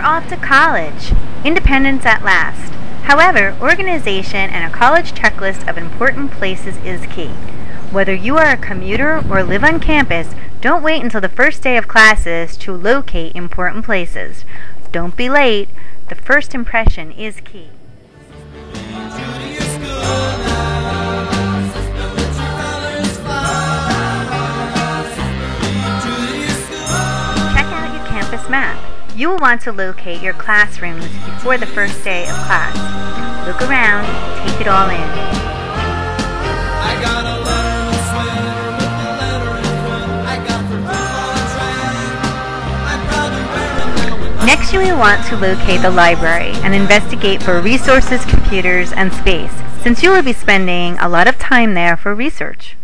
off to college. Independence at last. However, organization and a college checklist of important places is key. Whether you are a commuter or live on campus, don't wait until the first day of classes to locate important places. Don't be late. The first impression is key. Check out your campus map. You will want to locate your classrooms before the first day of class. Look around, take it all in. I got a letterman sweater with the letter in print. I got the roof on a train. I'm probably wearing that one. Next, you will want to locate the library and investigate for resources, computers, and space, since you will be spending a lot of time there for research.